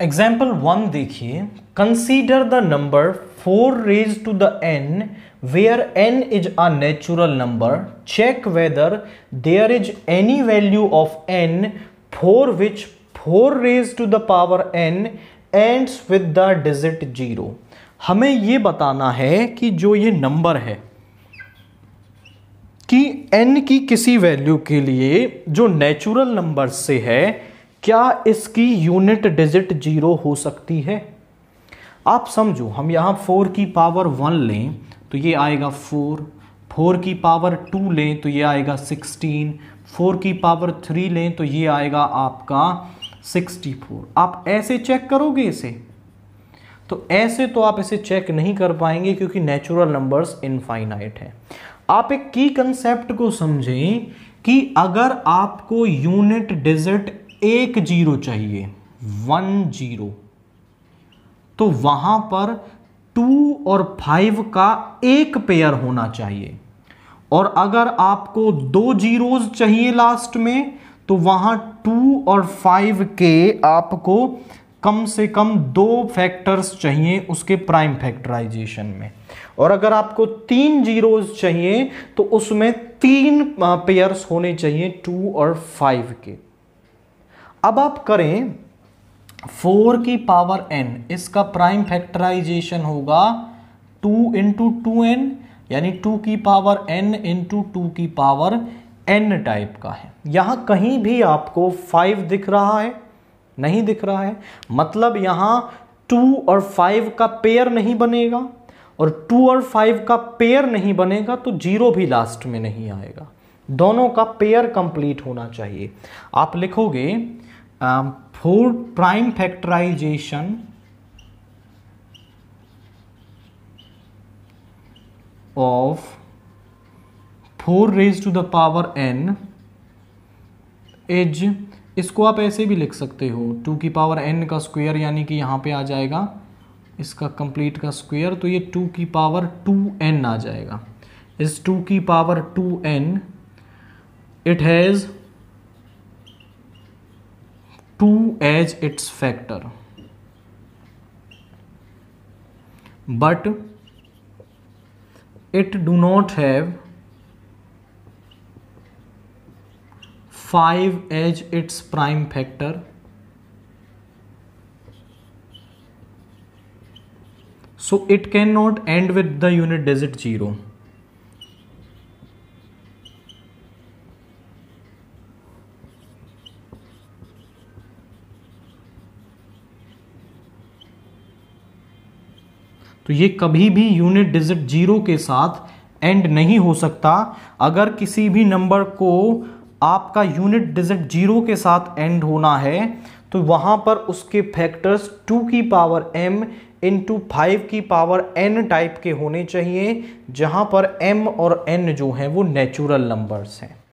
Example one देखिए. Consider the number four raise to the n where n is a natural number check whether there is any value of n four which four raise to the power n ends with the digit zero हमें ये बताना है कि जो ये number है, कि n की किसी वैल्यू के लिए जो नेचुरल नंबर से है क्या इसकी यूनिट डिजिट ज़ीरो हो सकती है? आप समझो, हम यहाँ फोर की पावर वन लें तो ये आएगा फोर फोर की पावर टू लें तो ये आएगा सिक्सटीन फोर की पावर थ्री लें तो ये आएगा आपका सिक्सटी फोर आप ऐसे चेक करोगे इसे? तो ऐसे तो आप इसे चेक नहीं कर पाएँगे, क्योंकि नेचुरल नंबर्स इनफाइनाइट है। आप एक की कंसेप्ट को समझें कि अगर आपको यूनिट डिजिट एक ज़ीरो चाहिए वन ज़ीरो। तो वहाँ पर टू और फाइव का एक पेयर होना चाहिए। और अगर आपको दो जीरोज चाहिए लास्ट में तो वहाँ टू और फाइव के आपको कम से कम दो फैक्टर्स चाहिए उसके प्राइम फैक्टराइजेशन में। और अगर आपको तीन जीरोज चाहिए तो उसमें तीन पेयर्स होने चाहिए टू और फाइव के। अब आप करें फोर की पावर एन इसका प्राइम फैक्टराइजेशन होगा टू इंटू टू एन यानी टू की पावर एन इंटू टू की पावर एन टाइप का है। यहाँ कहीं भी आपको फाइव दिख रहा है, नहीं दिख रहा है मतलब यहाँ टू और फाइव का पेयर नहीं बनेगा, और टू और फाइव का पेयर नहीं बनेगा तो ज़ीरो भी लास्ट में नहीं आएगा। दोनों का पेयर कंप्लीट होना चाहिए। आप लिखोगे four prime factorisation of four raise to the power n is इसको आप ऐसे भी लिख सकते हो टू की पावर एन का स्क्वायर यानी कि यहाँ पे आ जाएगा, इसका कंप्लीट का स्क्वायर तो ये टू की पावर टू एन आ जाएगा। इस टू की power two n it has 2 as its factor. But it do not have 5 as its prime factor. So it cannot end with the unit digit 0 तो ये कभी भी यूनिट डिजिट ज़ीरो के साथ and नहीं हो सकता। अगर किसी भी नंबर को आपका यूनिट डिजिट ज़ीरो के साथ एंड होना है तो वहाँ पर उसके फैक्टर्स टू की पावर एम इंटू फाइव की पावर एन टाइप के होने चाहिए, जहाँ पर एम और एन जो हैं वो नेचुरल नंबर्स हैं।